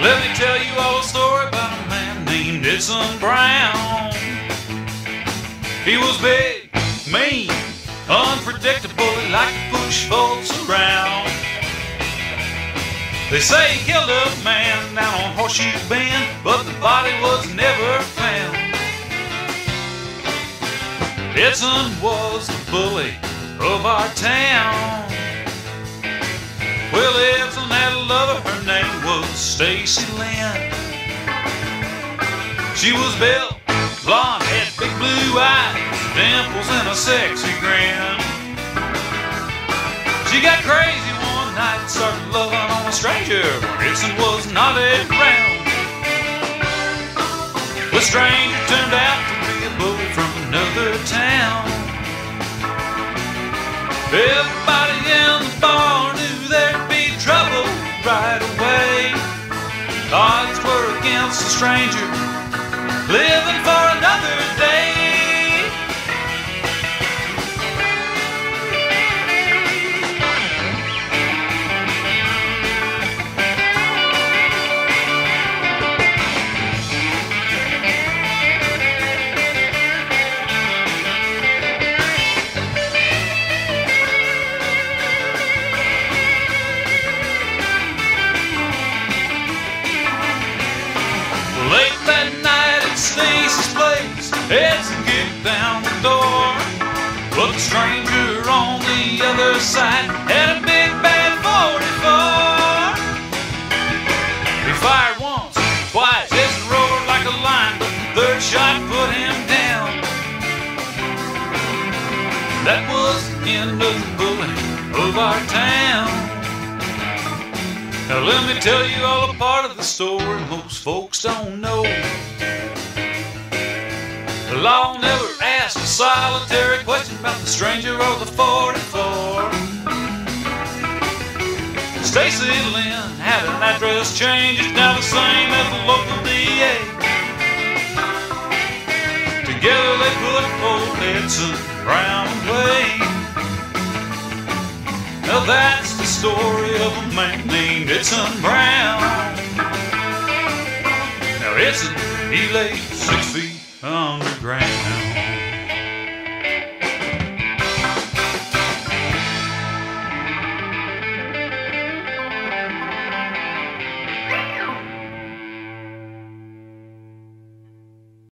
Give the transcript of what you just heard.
Let me tell you all a story about a man named Edson Brown. He was big, mean, unpredictable, he liked to push folks around. They say he killed a man down on Horseshoe Bend, but the body was never found. Edson was the bully of our town. Well, name was Stacy Lynn. She was built, blonde, had big blue eyes, dimples, and a sexy grin. She got crazy one night started loving on a stranger when Edson was not around. The stranger turned out to be a bully from another town. Everybody stranger, living for another stranger on the other side had a big bad 44. He fired once, twice, Edson roared like a lion, but the third shot put him down. That was the end of the bullying of our town. Now let me tell you all a part of the story most folks don't know. The law never asked a solitary question about the stranger or the 44. Stacy Lynn had an address change, it's now the same as the local DA. Together they put old Edson Brown away. Now that's the story of a man named Edson Brown. Now Edson, he lay six feet underground.